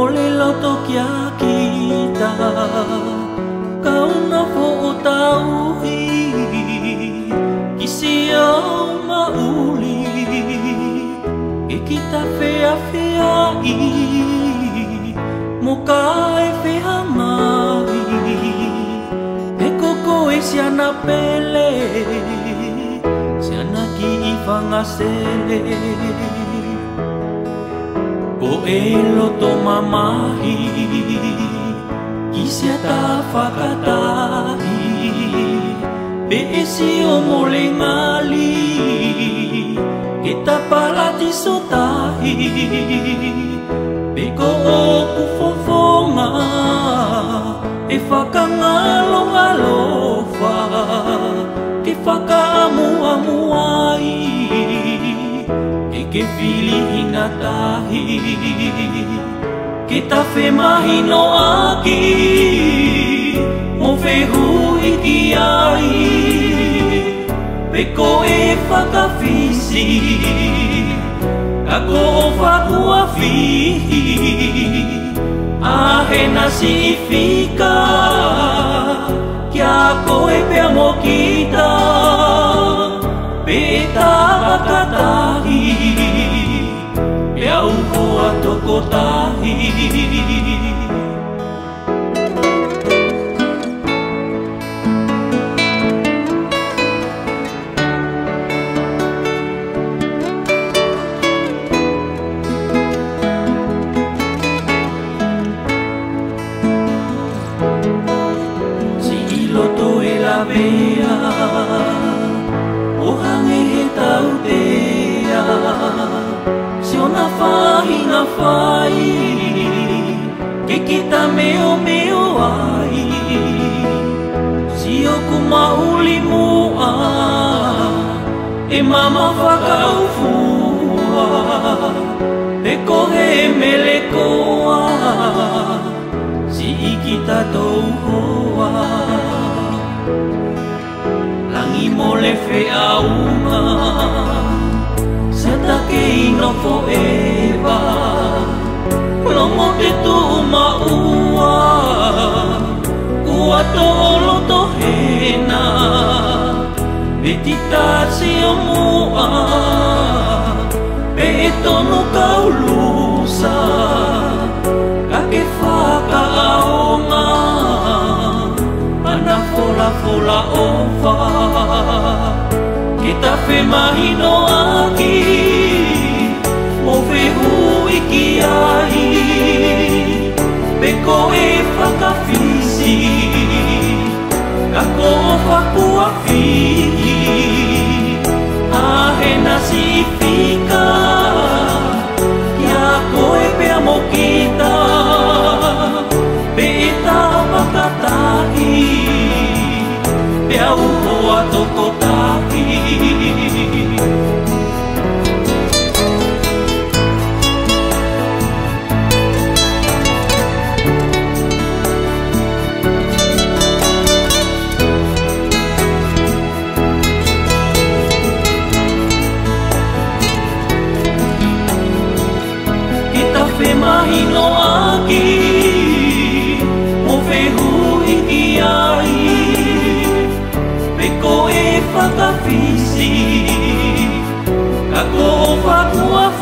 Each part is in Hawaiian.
Όλοι λόγτο και αγγίδα Καούν αφότου τα ουδοί Κι εσύ μάουλι Εκεί τα φεία φεία η να πέλε Σιανά κι Koelo to mamahi Kiseta fakatahi Peesi o ali, Kita palati sotahi beco o kufofonga E fakanga ke fili hinga tahi ke ta fe mahi no aki mo fe hu i ki ai pe ko e fa ka fisi ka ko o fa kua fi a he na si fika ki ko e pe amokita ki ko e pe amokita tāwa ka tahi Me au hoa toko tahi wahi ngā whai Ke kita meo meo ai Si o ku mauli mua E mama whakau fua E kohe e mele koa Si i kita tau hoa Langi mole whea umaa Seta ke ino fo e wa Lomo te tu ma ua Ua to o loto he na Me ti ta se o mua Pe e tono ka ulusa Ka ke wha ka aonga Ana fola fola o wha Kita firma hinoaki e ikiai Beko e fakafisi Kako fakuafi Ahena si fika Kiako e pe amokita Beita pe a hoa tokota Thank you.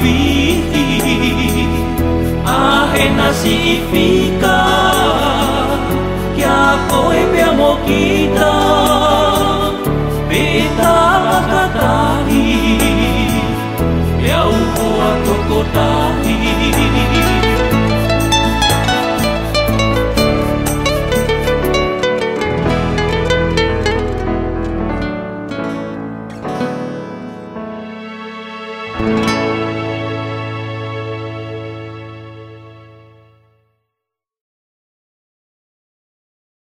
vir a renascificar que a coipe a é moquita